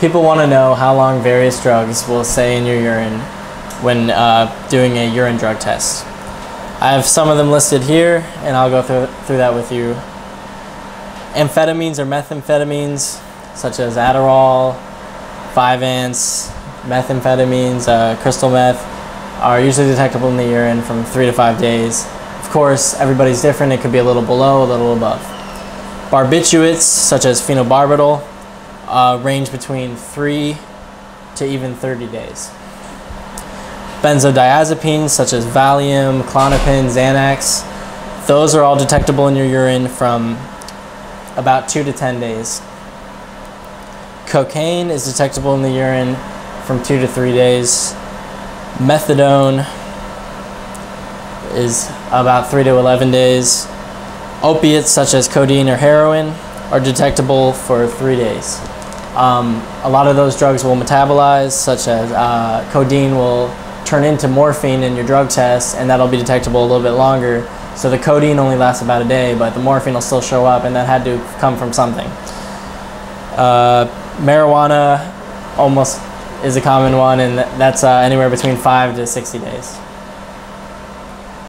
People want to know how long various drugs will stay in your urine when uh, doing a urine drug test. I have some of them listed here, and I'll go through, through that with you. Amphetamines or methamphetamines, such as Adderall, Vyvanse, methamphetamines, uh, crystal meth, are usually detectable in the urine from three to five days. Of course, everybody's different. It could be a little below, a little above. Barbiturates, such as phenobarbital, uh, range between three to even 30 days. Benzodiazepines, such as Valium, Klonopin, Xanax, those are all detectable in your urine from about two to 10 days. Cocaine is detectable in the urine from two to three days. Methadone is about three to 11 days. Opiates such as codeine or heroin are detectable for three days. Um, a lot of those drugs will metabolize, such as uh, codeine will turn into morphine in your drug test, and that'll be detectable a little bit longer. So the codeine only lasts about a day, but the morphine will still show up, and that had to come from something. Uh, marijuana almost is a common one, and that's uh, anywhere between five to 60 days.